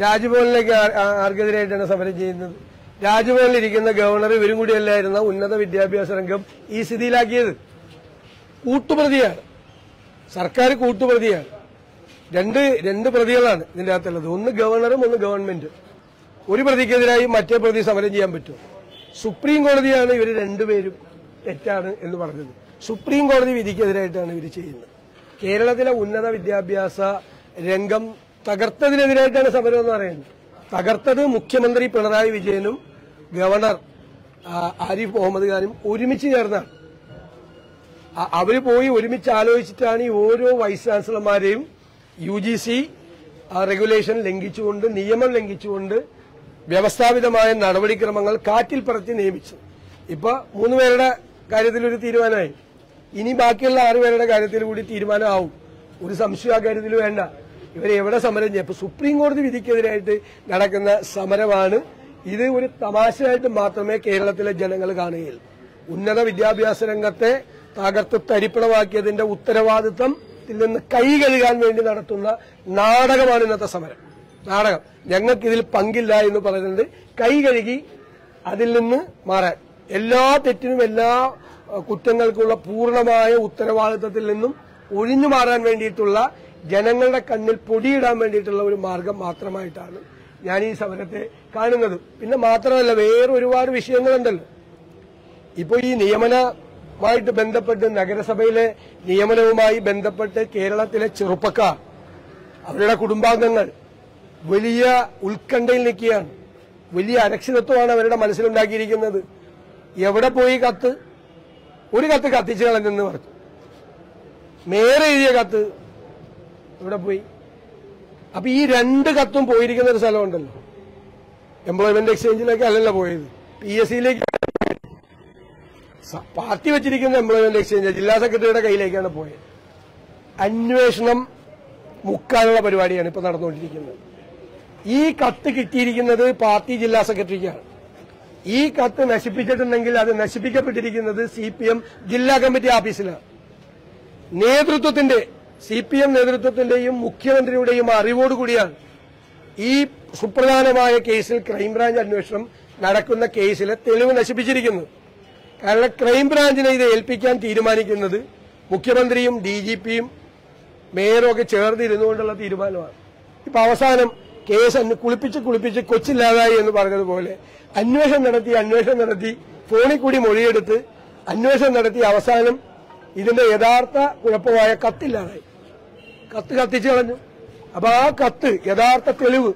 രാജ്ഭവനിലേക്ക് ആർക്കെതിരായിട്ടാണ് സമരം ചെയ്യുന്നത്. രാജ്ഭവനിൽ ഇരിക്കുന്ന ഗവർണർ ഇവരും കൂടിയല്ലായിരുന്ന ഉന്നത വിദ്യാഭ്യാസ രംഗം ഈ സ്ഥിതിയിലാക്കിയത്. കൂട്ടുപ്രതിയാണ്. സർക്കാർ കൂട്ടുപ്രതിയാണ്. രണ്ട് രണ്ട് പ്രതികളാണ് ഇതിന്റെ അകത്തുള്ളത്. ഒന്ന് ഗവർണറും ഒന്ന് ഗവൺമെന്റും. ഒരു പ്രതിക്കെതിരായി മറ്റേ പ്രതി സമരം ചെയ്യാൻ പറ്റും സുപ്രീം കോടതിയാണ് ഇവർ രണ്ടുപേരും തെറ്റാണ് എന്ന് പറഞ്ഞത്. സുപ്രീം കോടതി വിധിക്കെതിരായിട്ടാണ് ഇവർ ചെയ്യുന്നത്. കേരളത്തിലെ ഉന്നത വിദ്യാഭ്യാസ രംഗം തകർത്തതിനെതിരായിട്ടാണ് സമരം എന്ന് പറയുന്നത്. തകർത്തത് മുഖ്യമന്ത്രി പിണറായി വിജയനും ഗവർണർ ആരിഫ് മുഹമ്മദ് ഖാനും ഒരുമിച്ച് ചേർന്നാണ്. അവർ പോയി ഒരുമിച്ച് ആലോചിച്ചിട്ടാണ് ഈ ഓരോ വൈസ് ചാൻസലർമാരെയും യു ജി സി റെഗുലേഷൻ ലംഘിച്ചുകൊണ്ട് നിയമം ലംഘിച്ചുകൊണ്ട് വ്യവസ്ഥാപിതമായ നടപടിക്രമങ്ങൾ കാറ്റിൽ പറത്തി നിയമിച്ചു ഇപ്പൊ മൂന്ന് പേരുടെ കാര്യത്തിൽ ഒരു തീരുമാനമായി. ഇനി ബാക്കിയുള്ള ആറുപേരുടെ കാര്യത്തിൽ കൂടി തീരുമാനമാവും. ഒരു സംശയം ആ കാര്യത്തിൽ വേണ്ട. ഇവരെ എവിടെ സമരം ചെയ്യാം? സുപ്രീം കോടതി വിധിക്കെതിരായിട്ട് നടക്കുന്ന സമരമാണ് ഇത് ഒരു തമാശയായിട്ട് മാത്രമേ കേരളത്തിലെ ജനങ്ങൾ കാണുകയുള്ളൂ. ഉന്നത വിദ്യാഭ്യാസ രംഗത്തെ തകർത്ത് തരിപ്പണമാക്കിയതിന്റെ ഉത്തരവാദിത്വത്തിൽ നിന്ന് കൈ കഴുകാൻ വേണ്ടി നടത്തുന്ന നാടകമാണ് ഇന്നത്തെ സമരം. നാടകം. ഞങ്ങൾക്ക് ഇതിൽ പങ്കില്ല എന്ന് പറയുന്നത് കൈ കഴുകി അതിൽ നിന്ന് മാറാൻ. എല്ലാ തെറ്റിനും എല്ലാ കുറ്റങ്ങൾക്കുള്ള പൂർണമായ ഉത്തരവാദിത്വത്തിൽ നിന്നും ഒഴിഞ്ഞു മാറാൻ വേണ്ടിയിട്ടുള്ള ജനങ്ങളുടെ കണ്ണിൽ പൊടിയിടാൻ വേണ്ടിയിട്ടുള്ള ഒരു മാർഗം മാത്രമായിട്ടാണ് ഞാൻ ഈ സമരത്തെ കാണുന്നത്. പിന്നെ മാത്രമല്ല വേറെ ഒരുപാട് വിഷയങ്ങളുണ്ടല്ലോ. ഇപ്പോൾ ഈ നിയമനമായിട്ട് ബന്ധപ്പെട്ട് നഗരസഭയിലെ നിയമനവുമായി ബന്ധപ്പെട്ട് കേരളത്തിലെ ചെറുപ്പക്കാർ അവരുടെ കുടുംബാംഗങ്ങൾ വലിയ ഉത്കണ്ഠയിൽ നിൽക്കുകയാണ്. വലിയ അരക്ഷിതത്വമാണ് അവരുടെ മനസ്സിലുണ്ടാക്കിയിരിക്കുന്നത്. എവിടെ പോയി കത്ത്? ഒരു കത്ത് കത്തിച്ചു കളഞ്ഞെന്ന് പറഞ്ഞു. മേയർ എഴുതിയ കത്ത് ഇവിടെ പോയി. അപ്പൊ ഈ രണ്ട് കത്തും പോയിരിക്കുന്ന ഒരു സ്ഥലമുണ്ടല്ലോ. എംപ്ലോയ്മെന്റ് എക്സ്ചേഞ്ചിലേക്ക് അല്ലല്ലോ പോയത്. പി എസ് സിയിലേക്ക് പാർട്ടി വെച്ചിരിക്കുന്ന എംപ്ലോയ്മെന്റ് എക്സ്ചേഞ്ച് ജില്ലാ സെക്രട്ടറിയുടെ കയ്യിലേക്കാണ് പോയത്. അന്വേഷണം മുക്കാനുള്ള പരിപാടിയാണ് ഇപ്പൊ നടന്നുകൊണ്ടിരിക്കുന്നത്. ഈ കത്ത് കിട്ടിയിരിക്കുന്നത് പാർട്ടി ജില്ലാ സെക്രട്ടറിക്കാണ്. ഈ കത്ത് നശിപ്പിച്ചിട്ടുണ്ടെങ്കിൽ അത് നശിപ്പിക്കപ്പെട്ടിരിക്കുന്നത് സി ജില്ലാ കമ്മിറ്റി ഓഫീസിലാണ്. നേതൃത്വത്തിന്റെ സി പി എം നേതൃത്വത്തിന്റെയും മുഖ്യമന്ത്രിയുടെയും അറിവോടുകൂടിയാണ് ഈ സുപ്രധാനമായ കേസിൽ ക്രൈംബ്രാഞ്ച് അന്വേഷണം നടക്കുന്ന കേസിലെ തെളിവ് നശിപ്പിച്ചിരിക്കുന്നത് കാരണം ക്രൈംബ്രാഞ്ചിനെ ഇത് ഏൽപ്പിക്കാൻ തീരുമാനിക്കുന്നത് മുഖ്യമന്ത്രിയും ഡി ജി പിയും മേയറും ഒക്കെ ചേർന്നിരുന്നുകൊണ്ടുള്ള തീരുമാനമാണ്. ഇപ്പൊ അവസാനം കേസ് കുളിപ്പിച്ച് കുളിപ്പിച്ച് കൊച്ചില്ലാതായി എന്ന് പറഞ്ഞതുപോലെ അന്വേഷണം നടത്തി അന്വേഷണം നടത്തി ഫോണിൽ കൂടി മൊഴിയെടുത്ത് അന്വേഷണം നടത്തി അവസാനം ഇതിന്റെ യഥാർത്ഥ കുഴപ്പമായ കത്തില്ലാതായി. കത്ത് കത്തിച്ചു കളഞ്ഞു. അപ്പൊ ആ കത്ത് യഥാർത്ഥ തെളിവ്.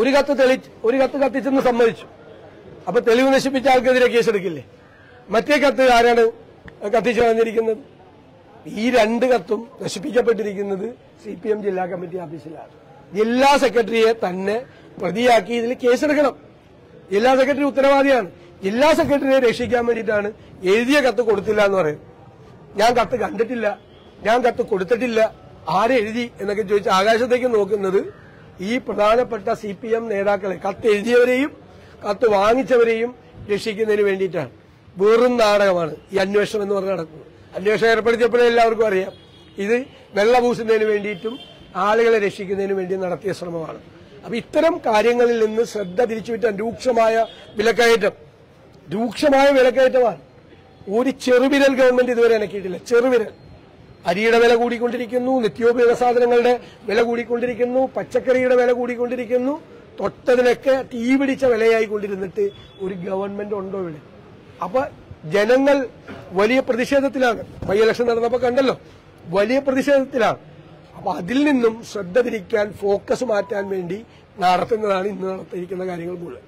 ഒരു കത്ത് തെളി ഒരു കത്ത് കത്തിച്ചെന്ന് സമ്മതിച്ചു. അപ്പൊ തെളിവ് നശിപ്പിച്ച ആൾക്കെതിരെ കേസെടുക്കില്ലേ? മറ്റേ കത്ത് ആരാണ് കത്തിച്ചു കളഞ്ഞിരിക്കുന്നത്? ഈ രണ്ട് കത്തും നശിപ്പിക്കപ്പെട്ടിരിക്കുന്നത് സി പി എം ജില്ലാ കമ്മിറ്റി ഓഫീസിലാണ്. ജില്ലാ സെക്രട്ടറിയെ തന്നെ പ്രതിയാക്കി ഇതിൽ കേസെടുക്കണം. ജില്ലാ സെക്രട്ടറി ഉത്തരവാദിയാണ്. ജില്ലാ സെക്രട്ടറിയെ രക്ഷിക്കാൻ വേണ്ടിയിട്ടാണ് എഴുതിയ കത്ത് കൊടുത്തില്ല എന്ന് പറയും ഞാൻ കത്ത് കണ്ടിട്ടില്ല. ഞാൻ കത്ത് കൊടുത്തിട്ടില്ല. ആരെഴുതി എന്നൊക്കെ ചോദിച്ച് ആകാശത്തേക്ക് നോക്കുന്നത് ഈ പ്രധാനപ്പെട്ട സി പി എം നേതാക്കളെ. കത്ത് എഴുതിയവരെയും കത്ത് വാങ്ങിച്ചവരെയും രക്ഷിക്കുന്നതിന് വേണ്ടിയിട്ടാണ്. വെറും നാടകമാണ് ഈ അന്വേഷണം എന്ന് പറഞ്ഞ് നടക്കുന്നത്. അന്വേഷണം ഏർപ്പെടുത്തിയപ്പോഴേ എല്ലാവർക്കും അറിയാം. ഇത് വെള്ളപൂശുന്നതിന് വേണ്ടിയിട്ടും ആളുകളെ രക്ഷിക്കുന്നതിന് വേണ്ടി നടത്തിയ ശ്രമമാണ്. അപ്പൊ ഇത്തരം കാര്യങ്ങളിൽ നിന്ന് ശ്രദ്ധ തിരിച്ചുവിറ്റ രൂക്ഷമായ വിലക്കയറ്റം. രൂക്ഷമായ വിലക്കയറ്റമാണ്. ഒരു ചെറുവിരൽ ഗവൺമെന്റ് ഇതുവരെ അനക്കിയിട്ടില്ല ചെറുവിരൽ. അരിയുടെ വില കൂടിക്കൊണ്ടിരിക്കുന്നു നിത്യോപയോഗ സാധനങ്ങളുടെ വില കൂടിക്കൊണ്ടിരിക്കുന്നു പച്ചക്കറിയുടെ വില കൂടിക്കൊണ്ടിരിക്കുന്നു. തൊട്ടതിനൊക്കെ തീ പിടിച്ച വിലയായിക്കൊണ്ടിരുന്നിട്ട് ഒരു ഗവൺമെന്റ് ഉണ്ടോ ഇവിടെ? അപ്പൊ ജനങ്ങൾ വലിയ പ്രതിഷേധത്തിലാണ്. ബൈ ഇലക്ഷൻ നടന്നപ്പോ കണ്ടല്ലോ. വലിയ പ്രതിഷേധത്തിലാണ്. അപ്പൊ അതിൽ നിന്നും ശ്രദ്ധ തിരിക്കാൻ ഫോക്കസ് മാറ്റാൻ വേണ്ടി നടത്തുന്നതാണ് ഇന്ന് നടത്തിയിരിക്കുന്ന കാര്യങ്ങൾ മുഴുവൻ.